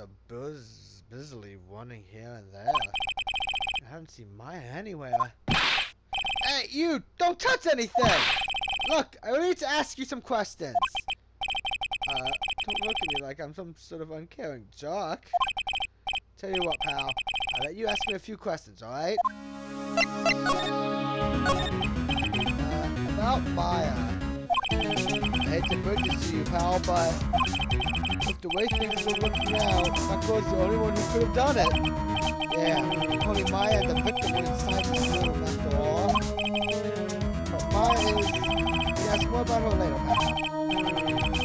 are buzz, busily running here and there. I haven't seen Maya anywhere. Hey, you! Don't touch anything! Look, I need to ask you some questions. Uh, don't look at me like I'm some sort of uncaring jock. Tell you what, pal. I'll let you ask me a few questions, alright? Uh, about Maya. I hate to break this to you, pal, but the way things are looking now, Mako's the only one who could have done it. Yeah, only Maya the victim were inside this room, after all. But Maya is... Yes, more about her later.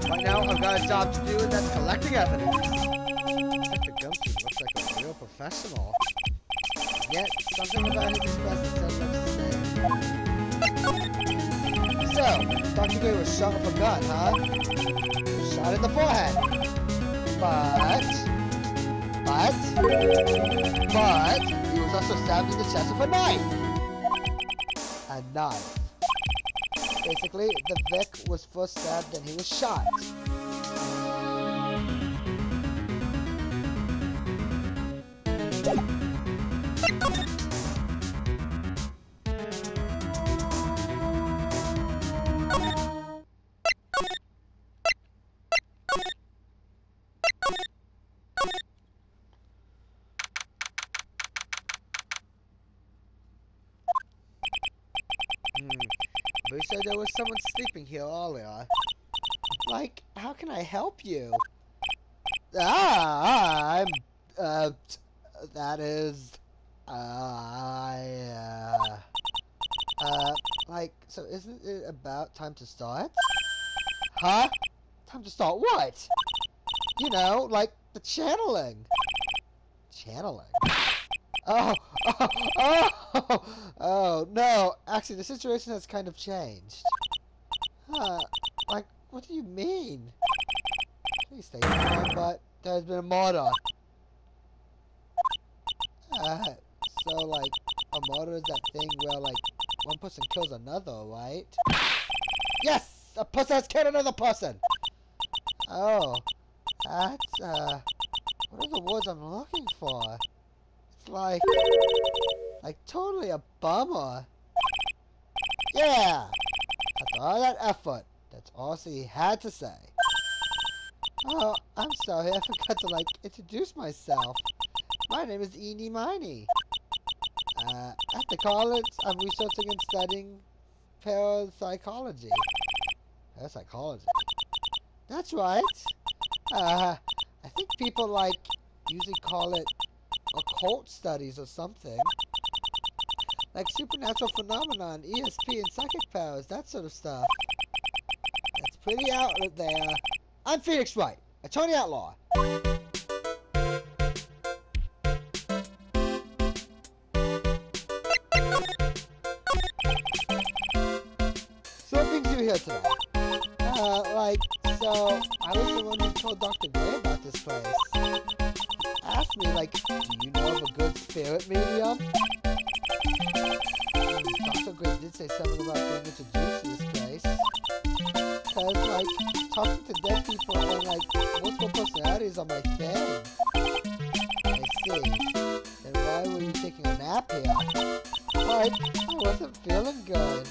Right now, I've got a job to do, and that's collecting evidence. Inspector Gumshoe looks like a real professional. Yet, something about his expression doesn't look the same. So, Dr. Grey was shot with a gun, huh? Shot in the forehead. But, but, but, he was also stabbed in the chest with a knife. A knife. Basically, the Vic was first stabbed and he was shot. There was someone sleeping here earlier. Like, how can I help you? Ah, I'm, uh, that is, uh, I, uh, uh, like, so isn't it about time to start? Huh? Time to start what? You know, like the channeling. Channeling? Oh, oh, oh, oh, no. Actually, the situation has kind of changed. Huh, like, what do you mean? Please stay calm, but there's been a murder. Uh, so, like, a murder is that thing where, like, one person kills another, right? Yes! A person has killed another person! Oh, that's, uh, what are the words I'm looking for? It's like, like totally a bummer. Yeah! After all that effort, that's all she had to say. Oh, I'm sorry, I forgot to, like, introduce myself. My name is Ini Miney. Uh, at the college, I'm researching and studying parapsychology. Parapsychology? That's right. Uh, I think people, like, usually call it occult studies or something. Like supernatural phenomenon, ESP, and psychic powers, that sort of stuff. That's pretty out there. I'm Phoenix Wright, attorney at law. So what brings you here today? Uh, like, so, I was the one who told Dr. Grey about this place. Asked me, like, do you know of a good spirit medium? Dr. Grey did say something about being introduced to this place. Cause, like, talking to dead people and, like, multiple personalities are my thing. I see. Then why were you taking a nap here? Like, I wasn't feeling good.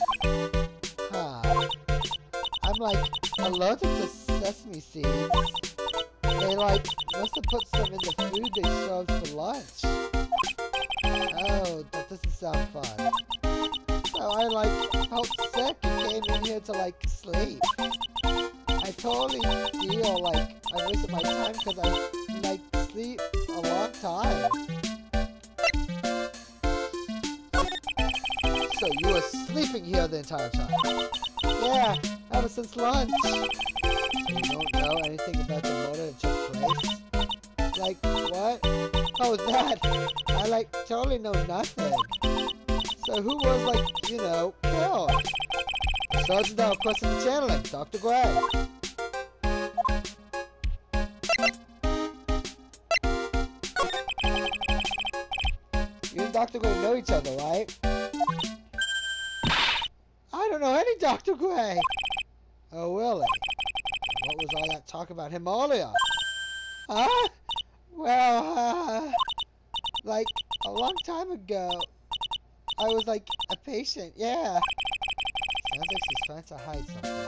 Huh. I'm like allergic to sesame seeds. They like must have put some in the food they served for lunch. Sound fun. So I like felt sick and came in here to like sleep. I totally feel like I wasted my time because I like sleep a long time. So you were sleeping here the entire time? Yeah, ever since lunch. You don't know anything about the murder that took place? Like, what? Oh, that! I, like, totally know nothing. So who was, like, you know, killed? Sergeant of course in the channeling, Dr. Grey. You and Dr. Grey know each other, right? I don't know any Dr. Grey. Oh, really? What was all that talk about him earlier? Huh? Well, uh, like, a long time ago, I was like a patient, yeah. Sounds like she's trying to hide something.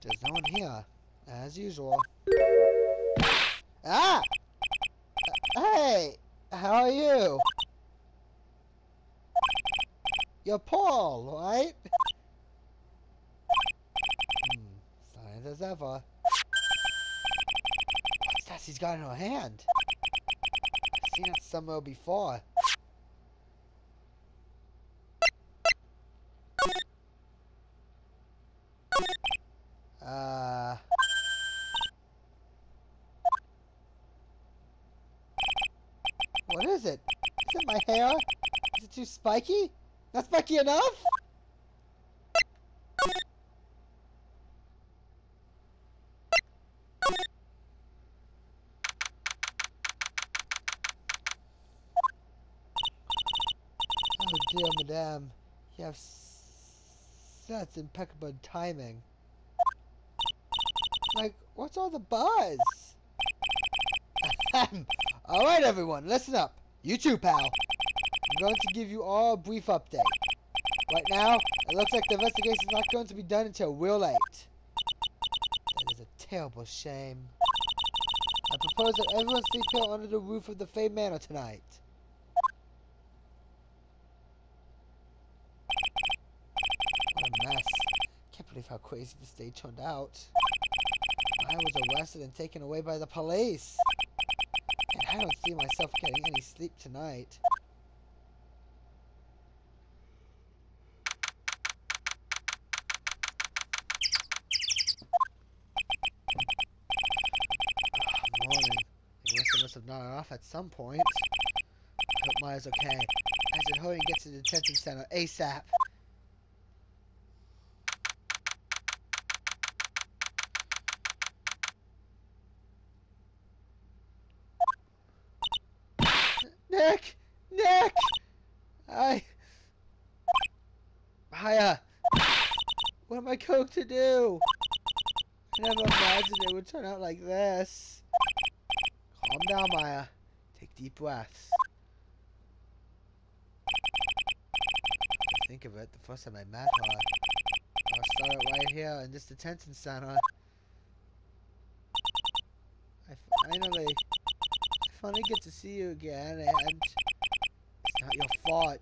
There's no one here, as usual. Ah! Hey! How are you? You're Pearl, right? Hmm, silent as ever. She's got in her hand? I've seen it somewhere before. Uh... What is it? Is it my hair? Is it too spiky? Not spiky enough? Oh dear, madame. You have such impeccable timing. Like, what's all the buzz? Alright everyone, listen up. You too, pal. Going to give you all a brief update. Right now, it looks like the investigation is not going to be done until real late. That is a terrible shame. I propose that everyone sleep here under the roof of the Fey Manor tonight. What a mess. Can't believe how crazy this day turned out. I was arrested and taken away by the police. And I don't see myself getting any sleep tonight. Ah, morning. The off at some point. I hope Maya's okay. I should hurry and get to the detention center ASAP. Nick! Nick! I... Maya! What am I going to do? I never imagined it would turn out like this. Down, Maya. Take deep breaths. Think of it, the first time I met her, I started right here in this detention center. I finally, I finally get to see you again, and it's not your fault.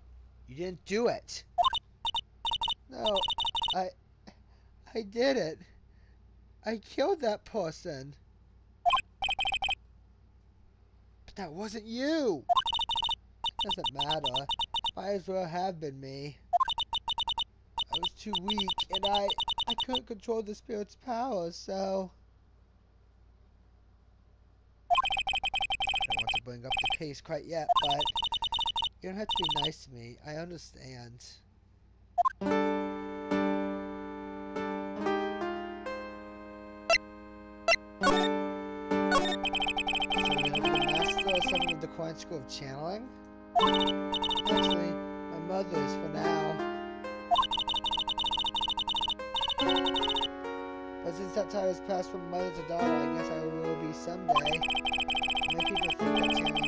You didn't do it. No, I, I did it. I killed that person. But that wasn't you. Doesn't matter. Might as well have been me. I was too weak, and I, I couldn't control the spirit's power, so... I don't want to bring up the case quite yet, but... You don't have to be nice to me. I understand. School of channeling? Actually, my mother's for now. But since that time has passed from mother to daughter, I guess I will be someday. Many people think that channeling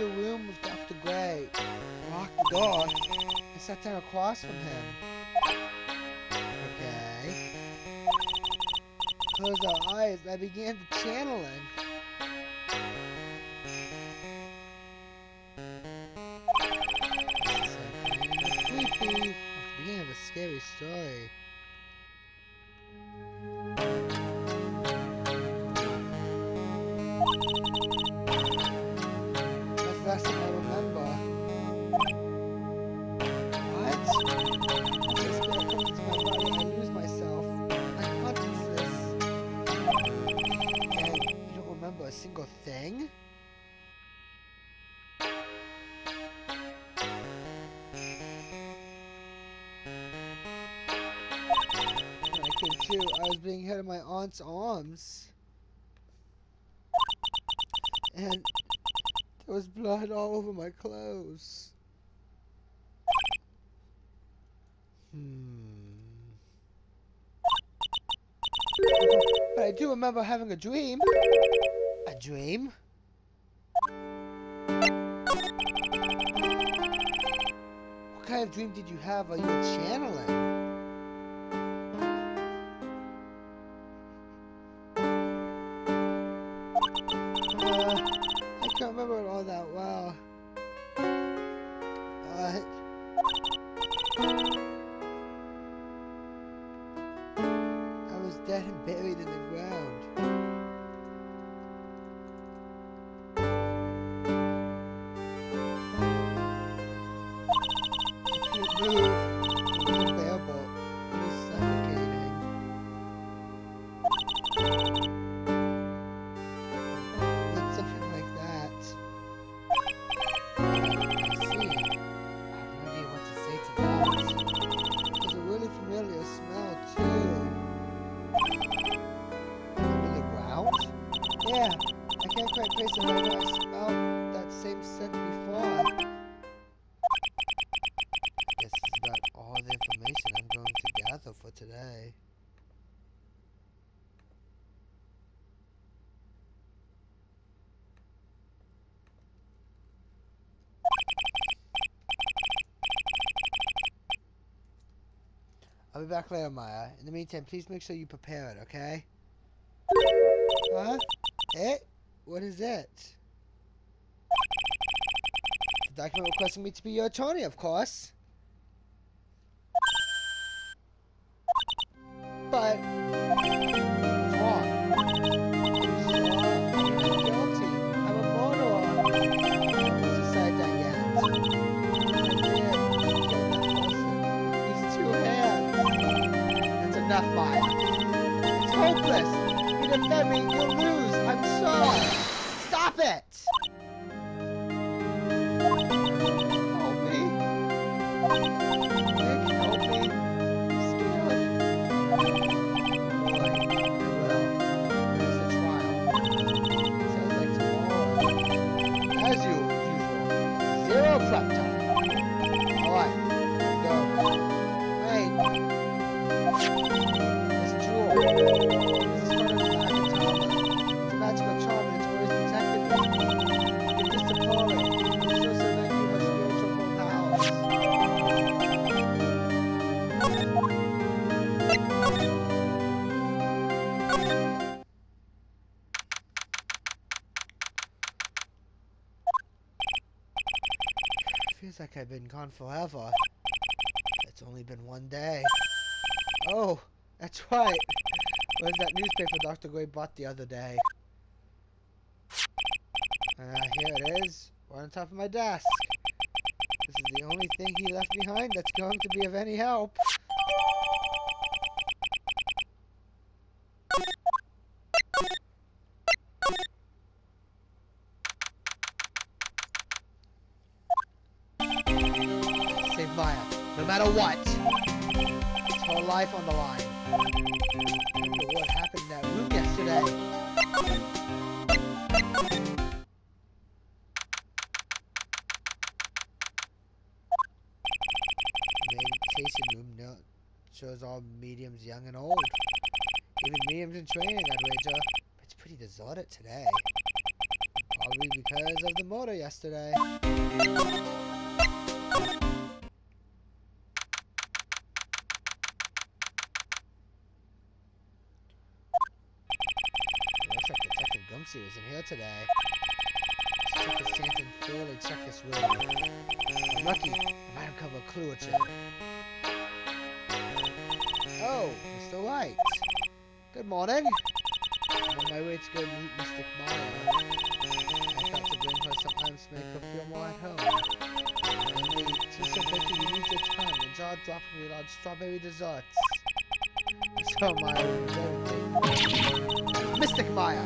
the room with Dr. Grey, locked the door, and sat down across from him. Okay. Closed our eyes, I began to channeling. Creepy. At the beginning of a scary story. Was in my aunt's arms. And there was blood all over my clothes. Hmm. But I do remember having a dream. A dream? What kind of dream did you have while you channeling? I'll be back later, Maya. In the meantime, please make sure you prepare it, okay? Huh? It? What is it? The document requesting me to be your attorney, of course. But... It's hopeless. You defend me, you'll lose. I'm sorry. Been gone forever. It's only been one day. Oh, that's right. Where's that newspaper Dr. Grey bought the other day? Uh, here it is, right on top of my desk. This is the only thing he left behind that's going to be of any help. Life on the line. Remember what happened in that room yesterday. Meditation room shows all mediums young and old. Even mediums in training, I'd wager. But it's pretty deserted today. Probably because of the motor yesterday. Who's in here today. This chance and check this room. I'm lucky. I might uncover a clue or two. Oh, Mr. Wright. Good morning. I'm on my way to go meet Mystic Maya. I thought to bring her some items to make her feel more at home. Namely, Tisa Baker, you use your tongue and jaw dropping me large strawberry desserts. So thankful. Mystic Maya,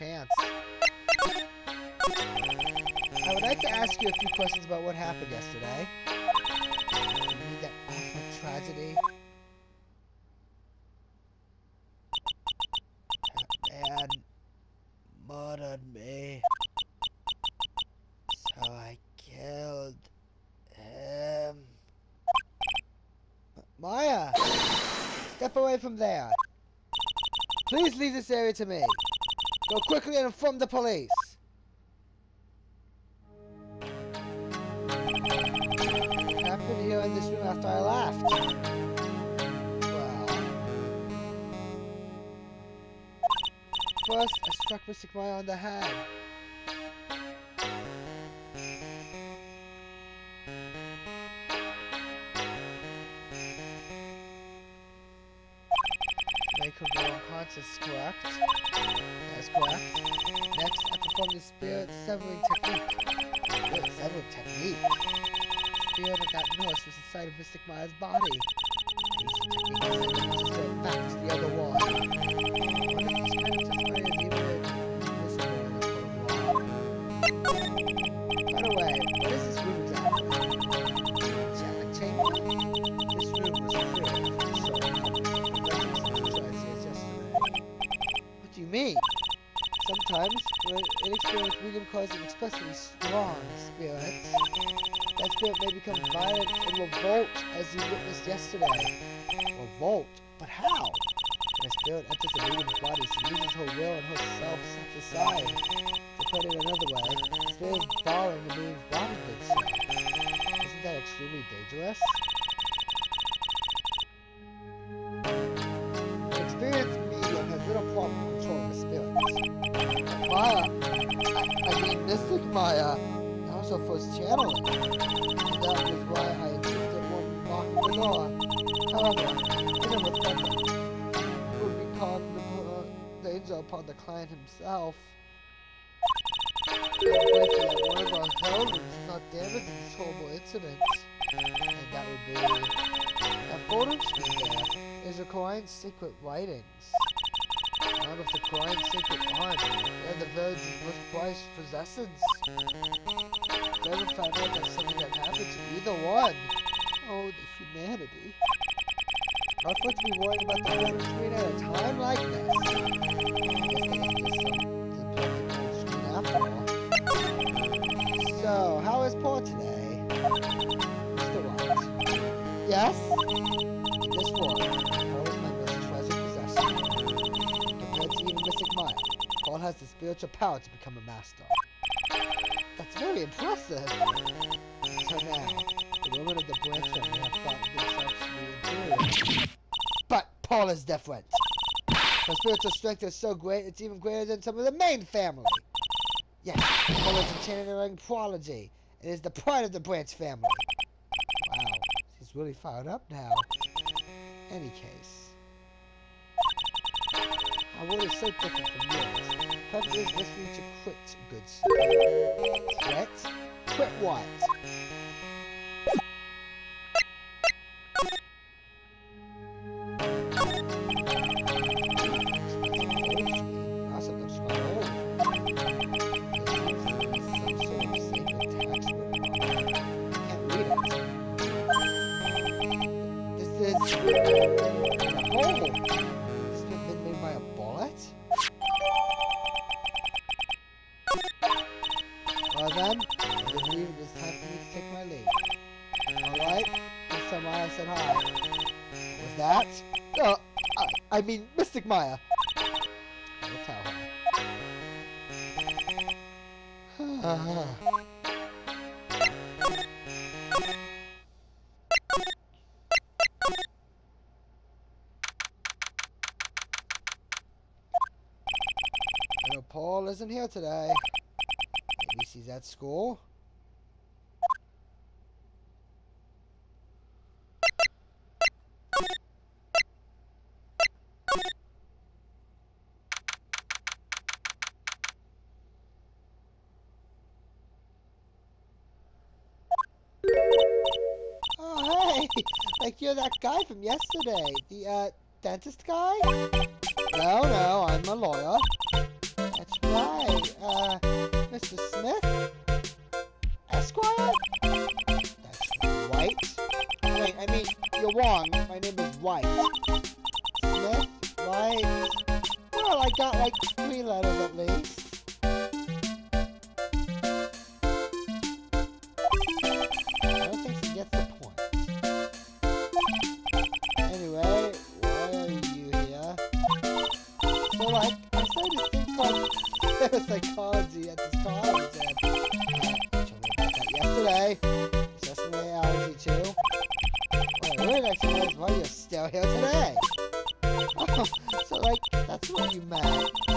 chance. I would like to ask you a few questions about what happened yesterday. That awful tragedy? That man murdered me. So I killed him. Maya! Step away from there. Please leave this area to me. Go quickly and inform the police. Go unconscious, correct? That's correct. Next, I perform the spirit severing technique. Spirit severing technique? The spirit of that nurse was inside of Mystic Maya's body. I used the technique to send the to the other one. Wonder if of is even medium causing especially strong spirits, that spirit may become violent and revolt as you witnessed yesterday. Revolt? But how? When a spirit enters a medium's body, she loses her will and herself set aside. To put it another way, the spirit is borrowing the medium's body, good. Isn't that extremely dangerous? Mystic Maya, uh, that was her first channel. That was why I insisted on locking the door. However, in a defendant would be called the danger upon the client himself. One of our heldens is not damaged in this horrible incident. And that would be... That photo screen there is a Kurain's secret writings. Out of the Kurain's secret art, and the Virgin's most prized possessions. Never found out that something had happened to either one. Oh, the humanity. Was supposed to be worrying about the photo screen at a time like this. Spiritual power to become a master. That's very impressive. So now, the of the branch have thought. But Pearl is different. Her spiritual strength is so great, it's even greater than some of the main family. Yes, Pearl is a channeling prodigy. It is the pride of the Branch family. Wow, she's really fired up now. Any case. Our world is so different from yours. Purpose is you to quit, good sir. Quit? Quit what? mean Mystic Maya. That's how high. Pearl isn't here today. Maybe he's at school. You're that guy from yesterday. The, uh, dentist guy? No, no, I'm a lawyer. That's right. Uh, Mr. Smith? Esquire? That's Wright. Wait, I mean, you're wrong. My name is Wright. Smith? Wright? Well, I got like today. So like, that's what you meant.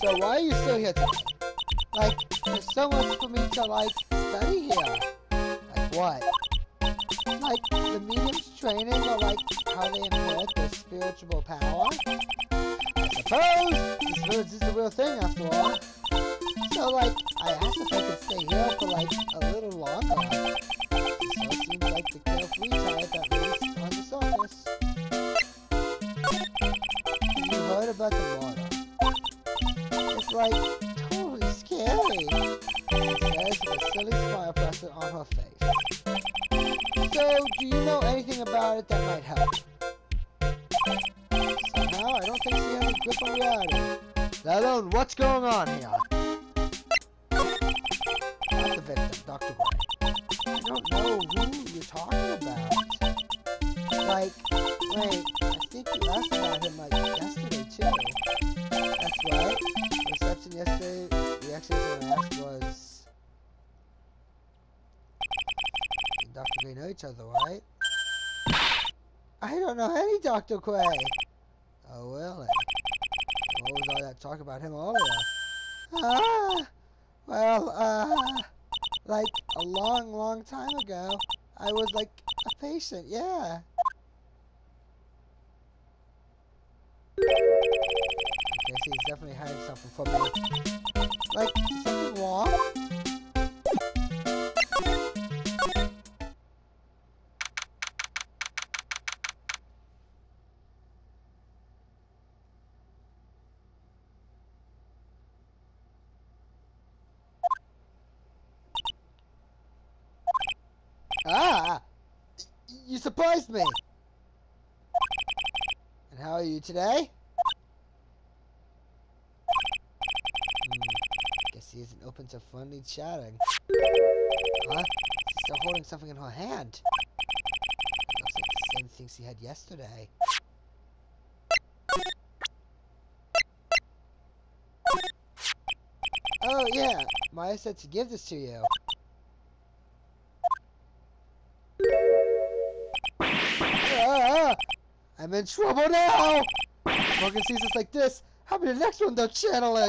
So why are you still here? Like, there's so much for me to, like, study here. Like what? Like, the medium's training or, like, how they inherit their spiritual power? I suppose This is the real thing after all. So, like, I asked if I could stay here for, like, a little longer. So it seems like the carefree type, at least on the surface. Have you heard about the murder? Like totally scary. Says with a silly smile present on her face. So, do you know anything about it that might help? Somehow, I don't think she has a grip on reality. Let alone what's going on here. Dr. Quay. Oh, really? What was all that talk about him earlier? Ah, well, uh, like a long, long time ago, I was like a patient, yeah. Okay, so he's definitely hiding something from me. Like, something wrong? Surprised me! And how are you today? Hmm, guess he isn't open to friendly chatting. Huh? She's still holding something in her hand. Looks like the same things he had yesterday. Oh, yeah. Maya said to give this to you. In trouble now! Morgan sees us like this. How the next one though, channeling?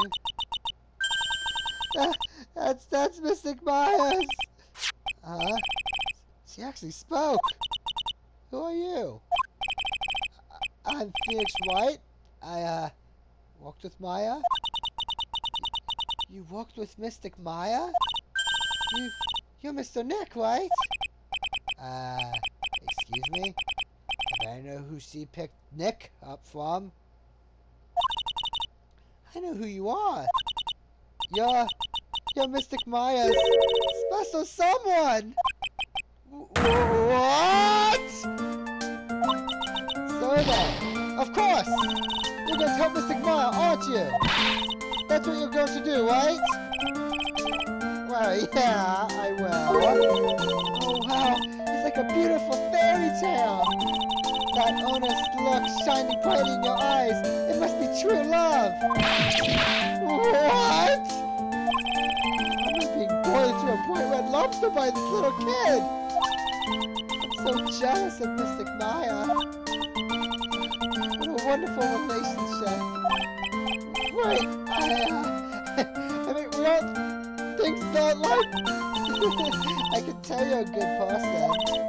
That, that's, that's Mystic Maya's! Huh? She actually spoke. Who are you? I'm Phoenix Wright. I, uh, walked with Maya. You walked with Mystic Maya? You, you're Mr. Nick, right? Uh, excuse me? I know who she picked Nick up from? I know who you are. You're, you're Mystic Maya's special someone! What? So then, of course, you're going to help Mystic Maya, aren't you? That's what you're going to do, right? Well, yeah, I will. Oh, wow, it's like a beautiful fairy tale. That honest look shining brightly in your eyes, it must be true love. What? I'm being boiled to a bright red lobster by this little kid. I'm so jealous of Mystic Maya. What a wonderful relationship. Right, I, uh, I mean, we all think that, like, I can tell you're a good person.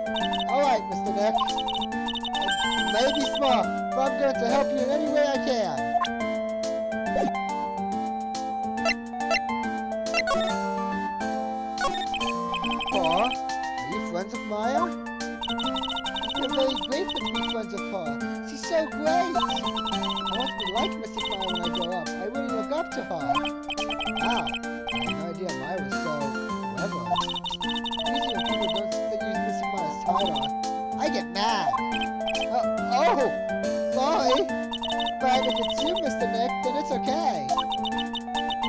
Alright, Mr. Nick. I may be smart, but I'm going to help you in any way I can. Aw, are you friends of Maya? You're very grateful to be friends of her. She's so great. I want to be like Mystic Maya when I grow up. I really look up to her. Wow, I had no idea Maya was so Uh, oh, sorry. But if it's you, Mr. Nick, then it's okay.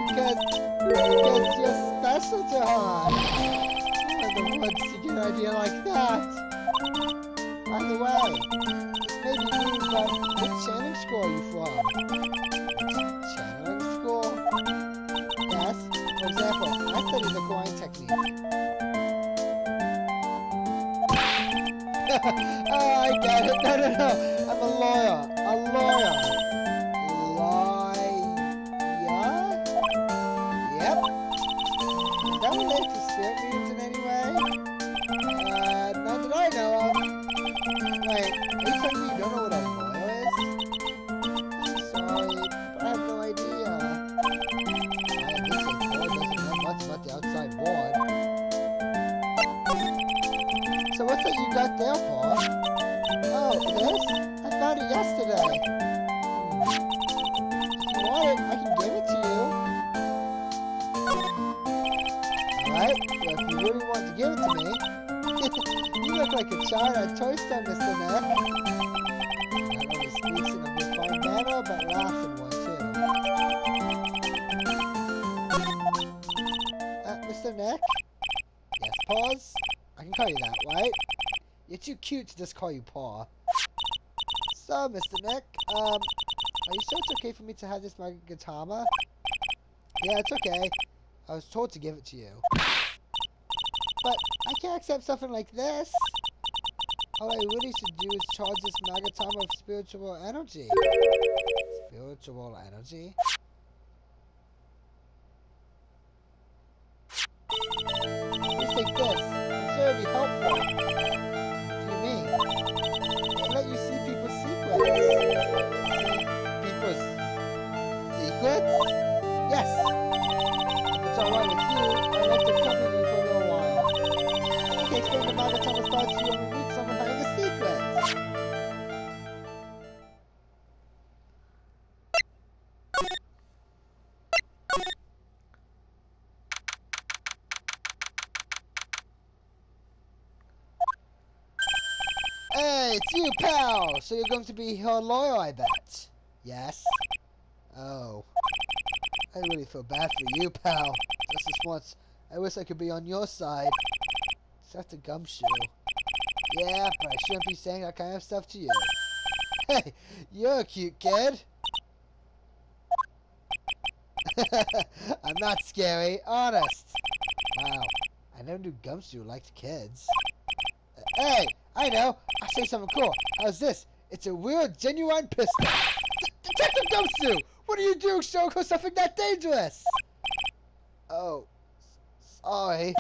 Because, because you're special to her. You're the ones to get an idea like that. By the way, this may be rude, but what channeling school are you from? I get it. No, no, no. You're too cute to just call you Paw. So, Mr. Nick, um, are you sure it's okay for me to have this Magatama? Yeah, it's okay. I was told to give it to you. But I can't accept something like this. All I really should do is charge this Magatama with spiritual energy. Spiritual energy? So you're going to be her lawyer, I bet. Yes? Oh. I really feel bad for you, pal. Just this once, I wish I could be on your side. Except a gumshoe. Yeah, but I shouldn't be saying that kind of stuff to you. Hey, you're a cute kid. I'm not scary, honest. Wow, I never knew Gumshoe liked kids. Hey, I know. I'll say something cool. How's this? It's a real, genuine pistol. Detective Gumshoe! What are you doing showing her something that dangerous? Oh, sorry.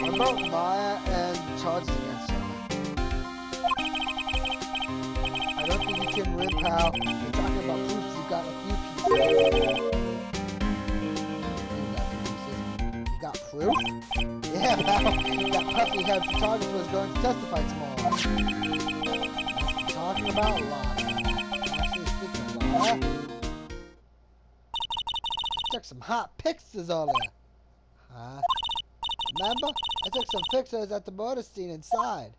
What about Maya and charges against her? I don't think you can win, pal. You're talking about proofs. You got a few pieces. Yeah. That puffy-head photographer is going to testify tomorrow. Talking about Lana. Actually, speaking of Lana, took some hot pictures earlier. Huh? Remember? I took some pictures at the murder scene inside.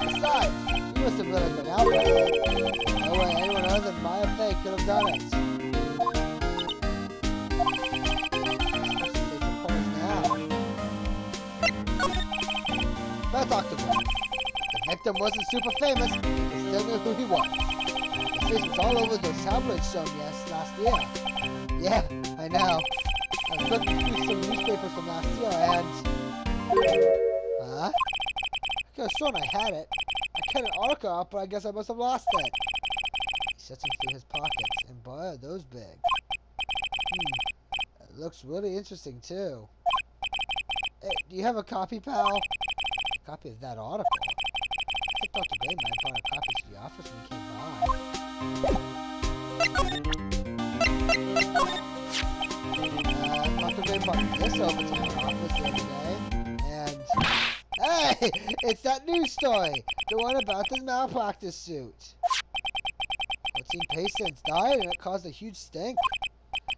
Besides, you must have been out there. Way anyone other than Maya Fey could have done it. That's Octopus. The victim wasn't super famous, but still knew who he was. His face was all over those tabloids shown yes last year. Yeah, I know. I was looking through some newspapers from last year and... Huh? I could have sworn I had it. I cut an article out, but I guess I must have lost it. Searching through his pockets, and are those big. Hmm. It looks really interesting, too. Hey, do you have a copy, pal? A copy of that article? I think Dr. Grey might have brought a copy to the office when he came by. Uh, Dr. Grey brought this over to my office the other day, and... Hey! It's that news story! The one about the malpractice suit. 14 patients died and it caused a huge stink.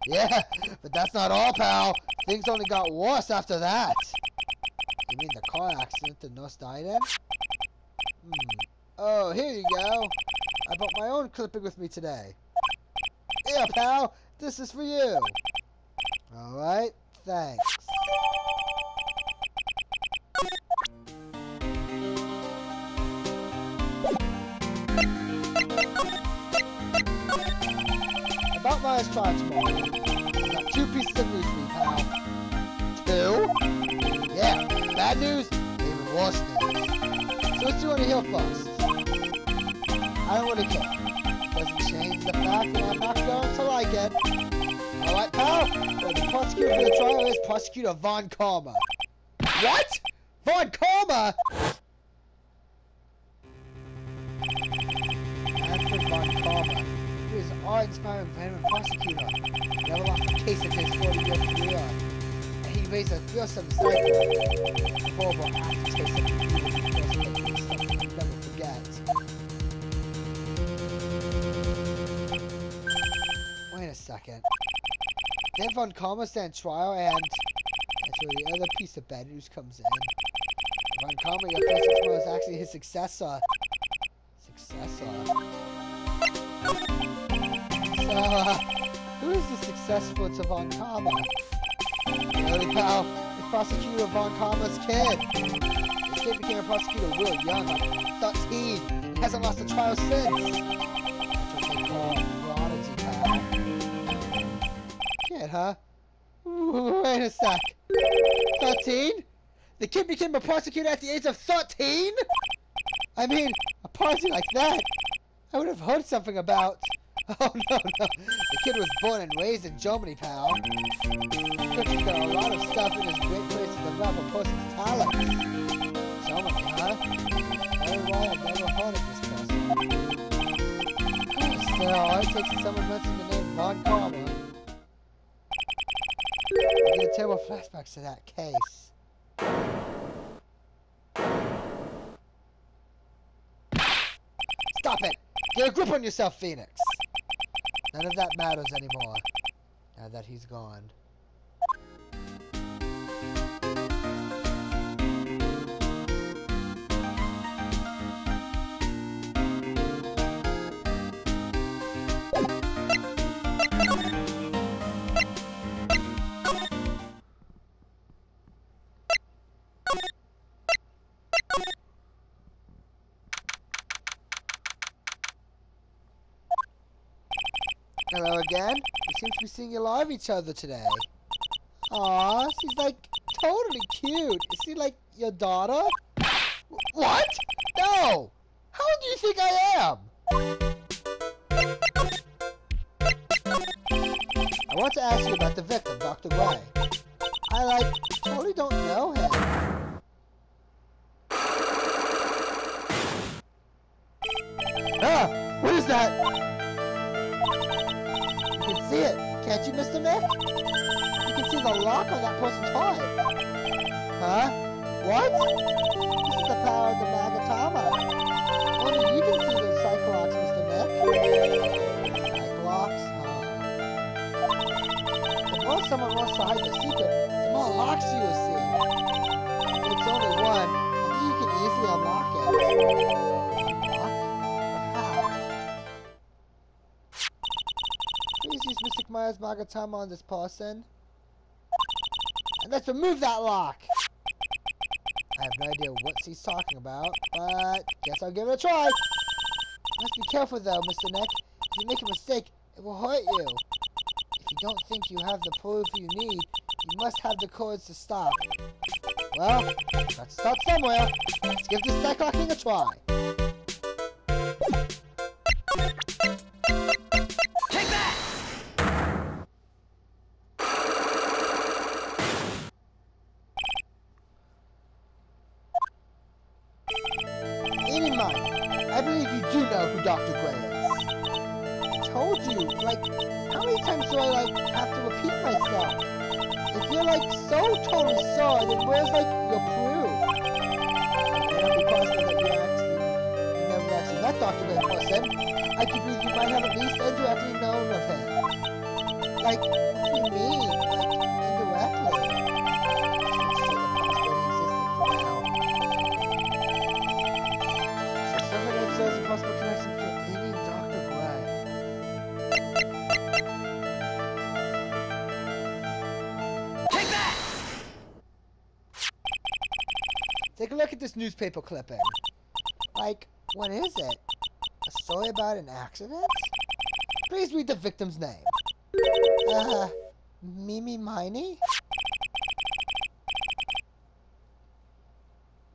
Yeah, but that's not all, pal. Things only got worse after that. You mean the car accident the nurse died in? Hmm. Oh, here you go. I brought my own clipping with me today. Here, pal. This is for you. Alright, thanks. My trial tomorrow. Got two pieces of news for you, pal. Two? Yeah, bad news, even worse news. So what do you want to hear first? I don't really care. Doesn't change the fact that I'm not going to like it. Alright, pal? Well, the prosecutor for the trial is Prosecutor Von Karma. What? Von Karma? Von Karma. Awe-inspiring veteran prosecutor. Never lost a case in his 40-year career. And he raised a fearsome cycle. Horrible aftertaste of something you'll never forget. Wait a second. Then Von Karma stands trial and... That's where the other piece of bad news comes in. Von Karma, your tomorrow is actually his. Successor? Uh, who is the successful to Von Karma? Really, pal? The Prosecutor Von Karma's kid. This kid became a prosecutor real young, like 13, and hasn't lost a trial since. That's what they call prodigy, pal. Kid, huh? Wait a sec. 13? The kid became a prosecutor at the age of 13? I mean, a party like that, I would have heard something about. Oh, no, no. The kid was born and raised in Germany, pal. Country's got a lot of stuff in his great place to develop a person's talent. Germany, huh? Very well, I've never heard of this person. Still, all it takes is someone mentioning the name Von Karma. I get terrible flashbacks to that case. Stop it! Get a grip on yourself, Phoenix! None of that matters anymore, now that he's gone. Hello again. We seem to be seeing a lot of each other today. Aw, she's like totally cute. Is she like your daughter? What? No! How old do you think I am? I want to ask you about the victim, Dr. Grey. I like totally don't know him. Ah! What is that? See it, can't you, Mr. Nick? You can see the lock on that person's heart. Huh? What? This is the power of the Magatama. Only you can see the Psyche-Locks, Mr. Nick. Psyche-Locks? Huh. The more someone wants to hide the secret, the more locks you will see. It's only one, think you can easily unlock it. Mystic Maya's Magatama on this person. And let's remove that lock! I have no idea what she's talking about, but guess I'll give it a try. Must be careful though, Mr. Nick. If you make a mistake, it will hurt you. If you don't think you have the proof you need, you must have the courage to stop. Well, let's start somewhere. Let's give this deck locking a try. Take a look at this newspaper clipping. Like, what is it? A story about an accident? Please read the victim's name. Uh, Mimi Miney?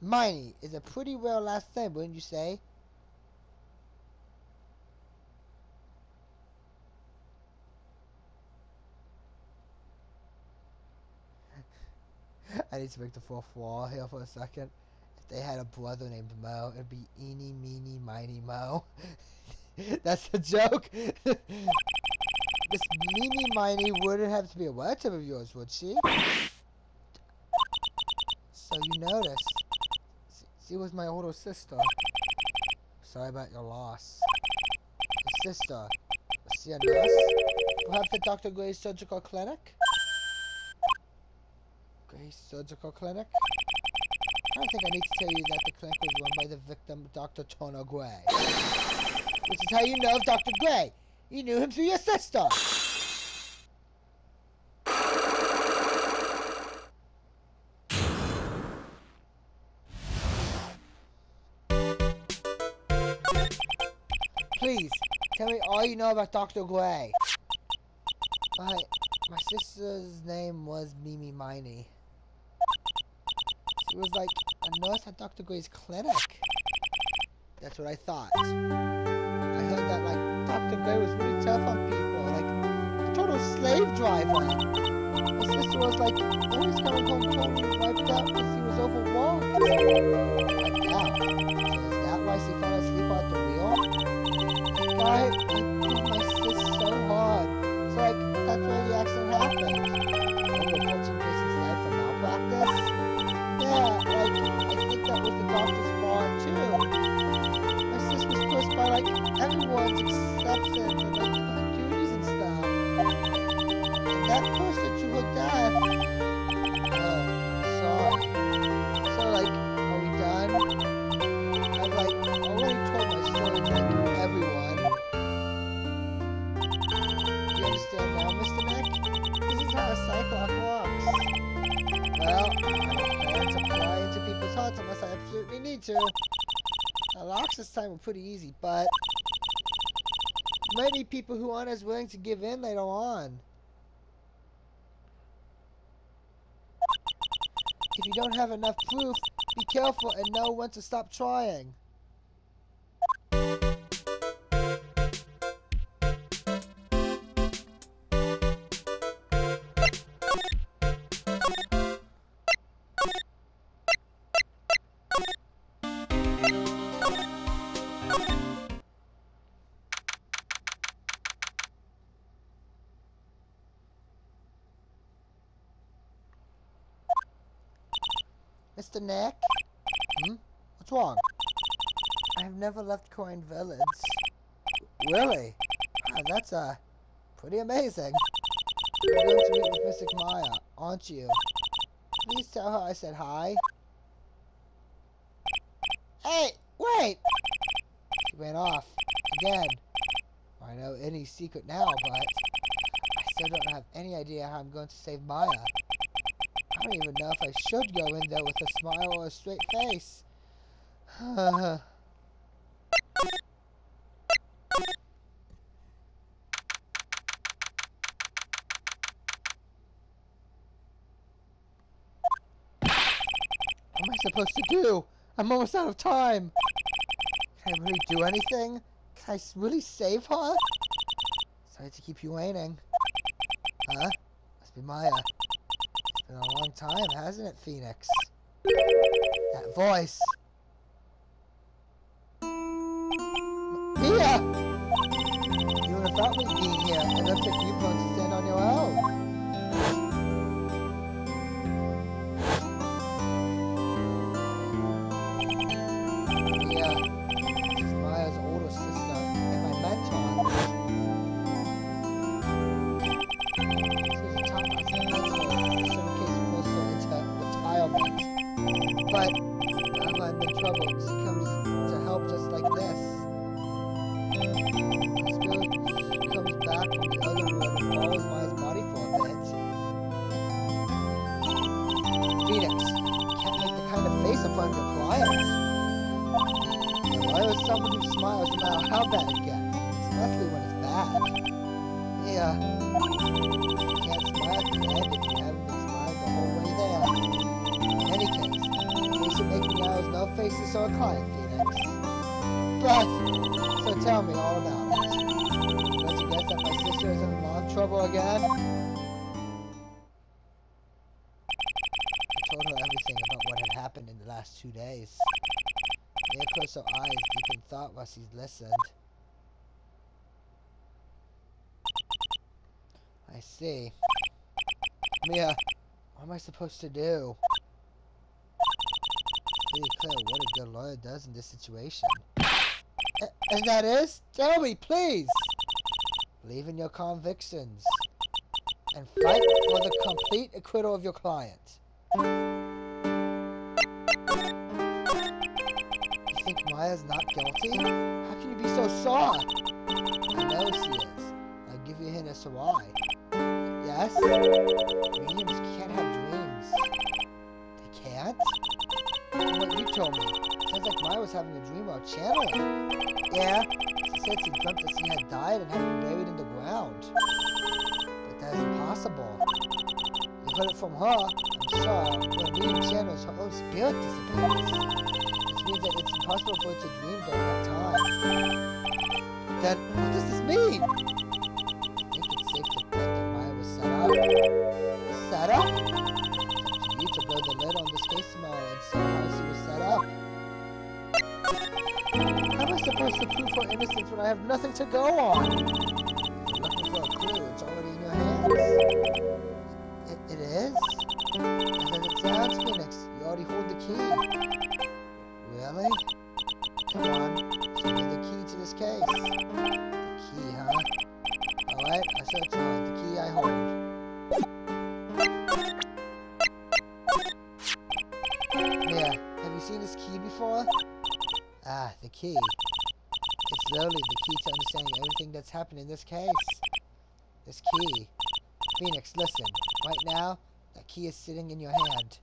Miney is a pretty rare last name, wouldn't you say? I need to make the fourth wall here for a second. If they had a brother named Mo, it'd be Eeny, Meeny, Miny, Mo. That's a joke. this Mimi Miney wouldn't have to be a relative of yours, would she? So you noticed. She- She was my older sister. Sorry about your loss. Your sister. Was she a nurse? Perhaps at Dr. Grey's surgical clinic? Surgical clinic? I don't think I need to tell you that the clinic was run by the victim, Dr. Turner Grey. Which is how you know Dr. Grey. You knew him through your sister. Please, tell me all you know about Dr. Grey. My, my sister's name was Mimi Miney. She was like a nurse at Dr. Grey's clinic. That's what I thought. I heard that like Dr. Gray was really tough on people, like a total slave driver. My sister was like always coming home totally wiped out because he was overworked. Like out. So is that why she fell asleep at the wheel? Guy, I beat think the doctor's fault too. My sis was pushed by like everyone's exceptions and like her duties and stuff. And that pushed her to her death. To. The locks this time were pretty easy, but many people who aren't as willing to give in later on. If you don't have enough proof, be careful and know when to stop trying. Mr. Nick? Hmm? What's wrong? I have never left Kurain Village. Really? Wow, that's, uh, pretty amazing. You're going to meet with Mystic Maya, aren't you? Please tell her I said hi. Hey, wait! She ran off. Again. I know any secret now, but I still don't have any idea how I'm going to save Maya. Even know if I should go in there with a smile or a straight face. what am I supposed to do? I'm almost out of time. Can I really do anything? Can I really save her? Sorry to keep you waiting. Huh? Must be Maya. A long time, hasn't it, Phoenix? That voice. Mia! Even without me being here, it looks like you've learned to stand on your own. Two days. Mia closed her eyes deep in thought while she listened. I see. Mia, what am I supposed to do? Pretty clear what a good lawyer does in this situation. And that is? Tell me, please! Believe in your convictions. And fight for the complete acquittal of your client. Think Maya's not guilty? How can you be so soft? I know she is. I'll give you a hint as to why. Yes? Mediums can't have dreams. They can't? From what you told me, sounds like Maya was having a dream about channeling. Yeah, she said she dreamt that she had died and had been buried in the ground. But that is impossible. You heard it from her, I'm sure, when a medium channels, her own spirit dissipates. That it's impossible for her to dream during that time. Then, what does this mean? I think it's safe to bet that Maya was set up. Set up? It's up to you to blow the lid on this case tomorrow and see how she was set up. How am I supposed to prove her innocence when I have nothing to go on? Yeah, have you seen this key before? Ah, the key. It's literally the key to understanding everything that's happened in this case. This key. Phoenix, listen. Right now, that key is sitting in your hand.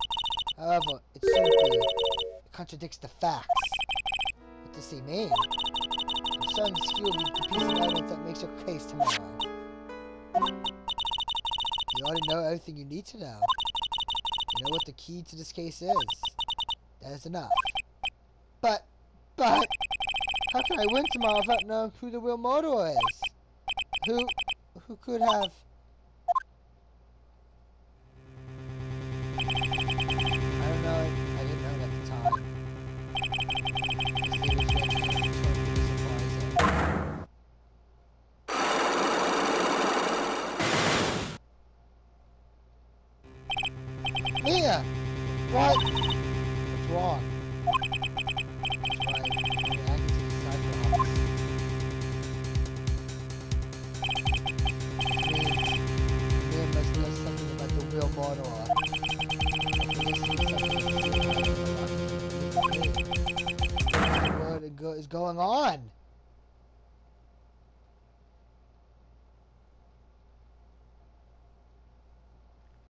However, it simply it contradicts the facts. What does he mean? I'm starting to skew the piece of evidence that makes your case tomorrow. You already know everything you need to know. You know what the key to this case is. That's enough. But, but, how can I win tomorrow without knowing who the real murderer is? Who, who could have